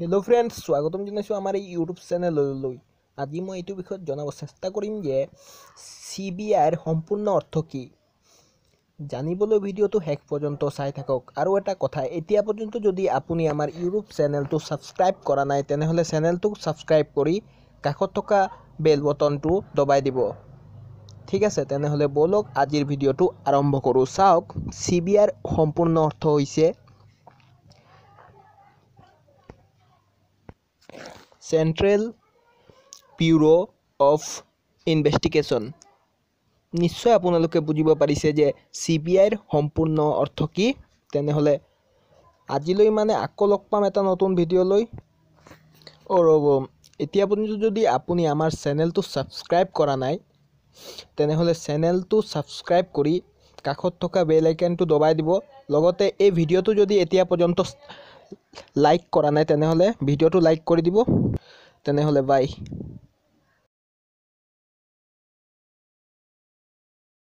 Hello friends স্বাগতম জনাইছোঁ আমাৰ এই ইউটিউব চেনেললৈ আজি মই এইটো বিষয়ত জনাব চেষ্টা কৰিম যে চি বি আইৰ সম্পূৰ্ণ অৰ্থ কি? জানিবলৈ ভিডিঅ'টো শেষ পৰ্যন্ত চাই থাকক। আৰু এটা কথা এতিয়া পৰ্যন্ত যদি আপুনি আমাৰ ইউটিউব চেনেলটো ছাবস্ক্ৰাইব কৰা নাই তেনেহ'লে চেনেলটোক ছাবস্ক্ৰাইব কৰি কাষত থকা বেল বটনটো দবাই দিব। ঠিক আছে তেনেহ'লে ব'লক আজিৰ ভিডিঅ'টো আৰম্ভ কৰোঁ। চাওক চি বি আইৰ সম্পূৰ্ণ অৰ্থ হৈছে চেণ্ট্ৰেল ব্যুৰ' অফ ইনভেষ্টিগেশ্যন নিশ্চয় আপোনালোকে বুজিব পাৰিছে যে চি বি আইৰ সম্পূৰ্ণ অৰ্থ কি। তেনেহ'লে আজিলৈ মানে আকৌ লগ পাম এটা নতুন ভিডিঅ'লৈ। অ' ৰ'ব এতিয়া পৰ্যন্ত যদি আপুনি আমাৰ চেনেলটো ছাবস্ক্ৰাইব কৰা নাই তেনেহ'লে চেনেলটো ছাবস্ক্ৰাইব কৰি কাষত থকা বেল আইকনটো দবাই দিব। লগতে এই ভিডিঅ'টো যদি এতিয়া পৰ্যন্ত লাইক কৰা নাই তেনেহ'লে ভিডিঅ'টো লাইক কৰি দিব। তেনেহ'লে বাই